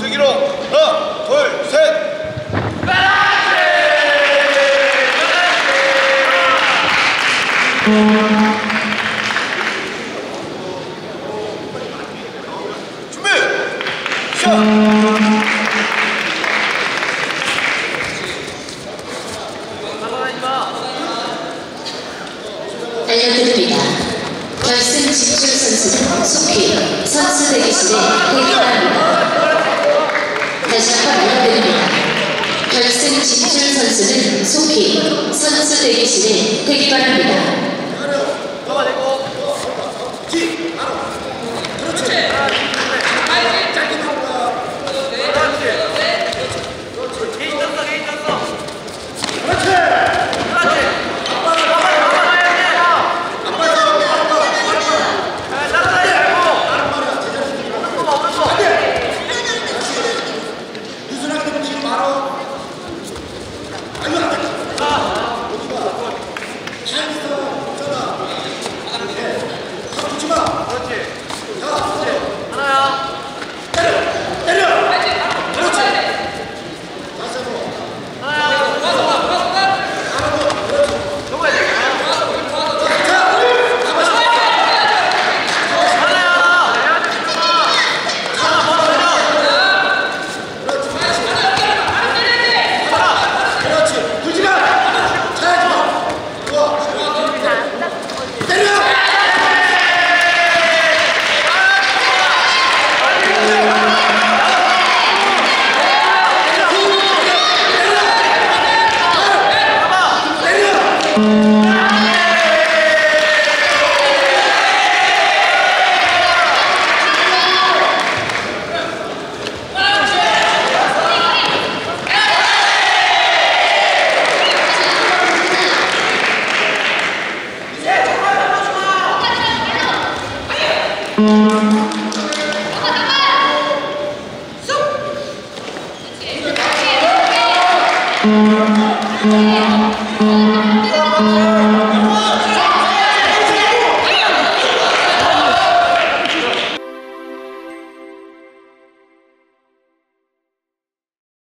수기로 하나 둘셋 준비 시작 알려드립니다. 결승 집중 선수는 속히 선수 대기실에 대기하 한번 알려드립니다. 결승 진출 선수는 속히 선수 대기실에 대기 바랍니다.